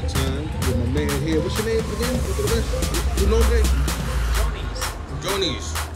good time with my man here. What's your name again? What's your name? Tu nombre? Johnny's. Johnny's.